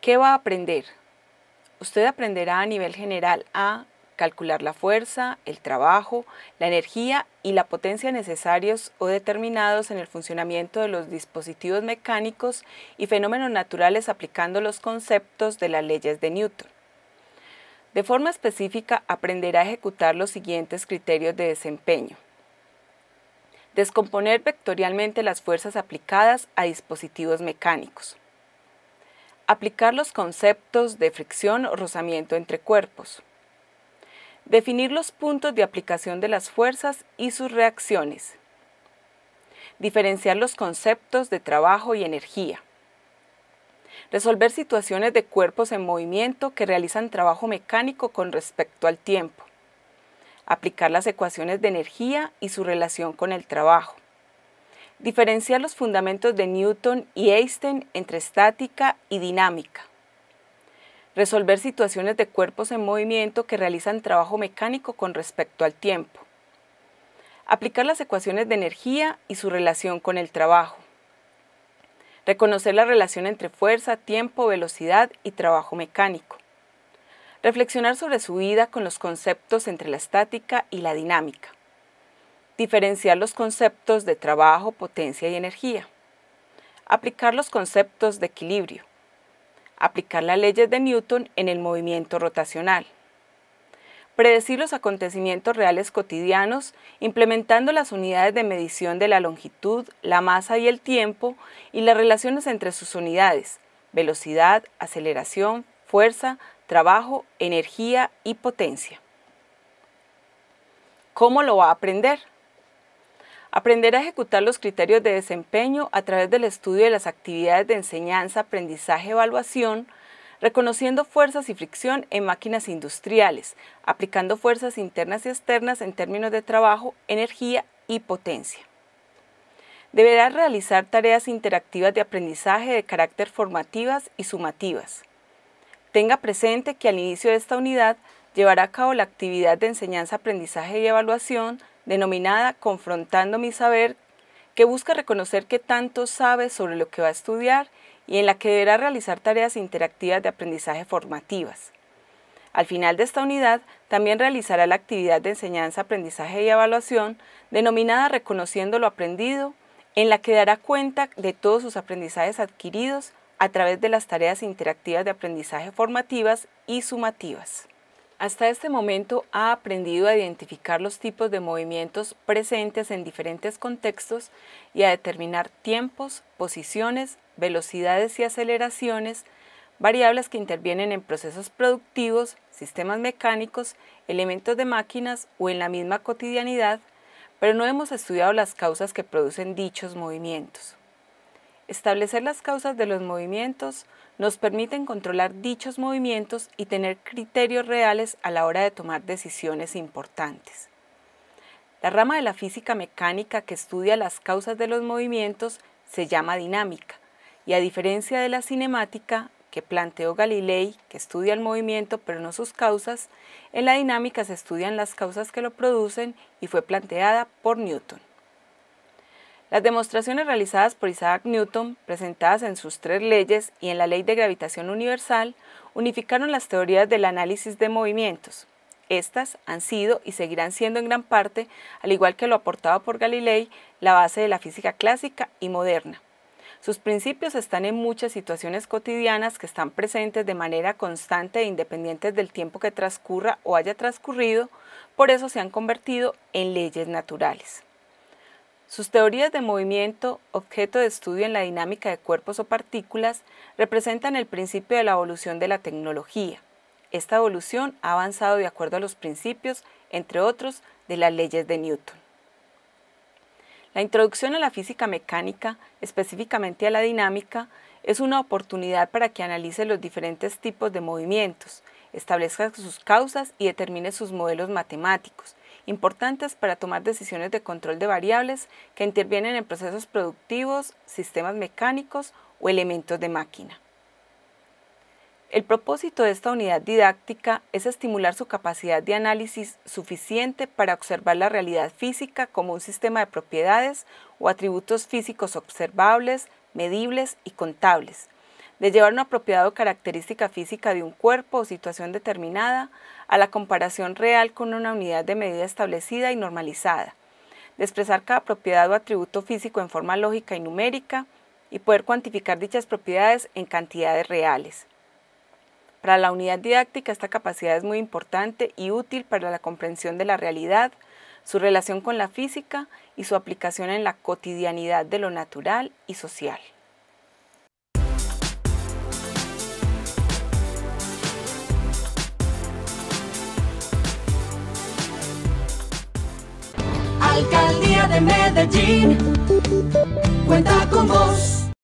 ¿Qué va a aprender? Usted aprenderá a nivel general a calcular la fuerza, el trabajo, la energía y la potencia necesarios o determinados en el funcionamiento de los dispositivos mecánicos y fenómenos naturales aplicando los conceptos de las leyes de Newton. De forma específica, aprenderá a ejecutar los siguientes criterios de desempeño. Descomponer vectorialmente las fuerzas aplicadas a dispositivos mecánicos. Aplicar los conceptos de fricción o rozamiento entre cuerpos. Definir los puntos de aplicación de las fuerzas y sus reacciones. Diferenciar los conceptos de trabajo y energía. Resolver situaciones de cuerpos en movimiento que realizan trabajo mecánico con respecto al tiempo. Aplicar las ecuaciones de energía y su relación con el trabajo. Diferenciar los fundamentos de Newton y Einstein entre estática y dinámica. Resolver situaciones de cuerpos en movimiento que realizan trabajo mecánico con respecto al tiempo. Aplicar las ecuaciones de energía y su relación con el trabajo reconocer la relación entre fuerza, tiempo, velocidad y trabajo mecánico, reflexionar sobre su vida con los conceptos entre la estática y la dinámica, diferenciar los conceptos de trabajo, potencia y energía, aplicar los conceptos de equilibrio, aplicar las leyes de Newton en el movimiento rotacional, predecir los acontecimientos reales cotidianos implementando las unidades de medición de la longitud, la masa y el tiempo y las relaciones entre sus unidades, velocidad, aceleración, fuerza, trabajo, energía y potencia. ¿Cómo lo va a aprender? Aprender a ejecutar los criterios de desempeño a través del estudio de las actividades de enseñanza, aprendizaje, evaluación, reconociendo fuerzas y fricción en máquinas industriales, aplicando fuerzas internas y externas en términos de trabajo, energía y potencia. Deberá realizar tareas interactivas de aprendizaje de carácter formativas y sumativas. Tenga presente que al inicio de esta unidad llevará a cabo la actividad de enseñanza, aprendizaje y evaluación denominada Confrontando mi saber, que busca reconocer qué tanto sabe sobre lo que va a estudiar y en la que deberá realizar tareas interactivas de aprendizaje formativas. Al final de esta unidad, también realizará la actividad de enseñanza, aprendizaje y evaluación denominada Reconociendo lo aprendido, en la que dará cuenta de todos sus aprendizajes adquiridos a través de las tareas interactivas de aprendizaje formativas y sumativas. Hasta este momento ha aprendido a identificar los tipos de movimientos presentes en diferentes contextos y a determinar tiempos, posiciones, velocidades y aceleraciones, variables que intervienen en procesos productivos, sistemas mecánicos, elementos de máquinas o en la misma cotidianidad, pero no hemos estudiado las causas que producen dichos movimientos. Establecer las causas de los movimientos nos permiten controlar dichos movimientos y tener criterios reales a la hora de tomar decisiones importantes. La rama de la física mecánica que estudia las causas de los movimientos se llama dinámica, y a diferencia de la cinemática que planteó Galilei, que estudia el movimiento pero no sus causas, en la dinámica se estudian las causas que lo producen y fue planteada por Newton. Las demostraciones realizadas por Isaac Newton, presentadas en sus tres leyes y en la ley de gravitación universal, unificaron las teorías del análisis de movimientos. Estas han sido y seguirán siendo en gran parte, al igual que lo aportado por Galilei, la base de la física clásica y moderna. Sus principios están en muchas situaciones cotidianas que están presentes de manera constante e independientes del tiempo que transcurra o haya transcurrido, por eso se han convertido en leyes naturales. Sus teorías de movimiento, objeto de estudio en la dinámica de cuerpos o partículas, representan el principio de la evolución de la tecnología. Esta evolución ha avanzado de acuerdo a los principios, entre otros, de las leyes de Newton. La introducción a la física mecánica, específicamente a la dinámica, es una oportunidad para que analice los diferentes tipos de movimientos, establezca sus causas y determine sus modelos matemáticos, importantes para tomar decisiones de control de variables que intervienen en procesos productivos, sistemas mecánicos o elementos de máquina. El propósito de esta unidad didáctica es estimular su capacidad de análisis suficiente para observar la realidad física como un sistema de propiedades o atributos físicos observables, medibles y contables, de llevar una propiedad o característica física de un cuerpo o situación determinada a la comparación real con una unidad de medida establecida y normalizada, de expresar cada propiedad o atributo físico en forma lógica y numérica y poder cuantificar dichas propiedades en cantidades reales. Para la unidad didáctica esta capacidad es muy importante y útil para la comprensión de la realidad, su relación con la física y su aplicación en la cotidianidad de lo natural y social. De Medellín cuenta con vos.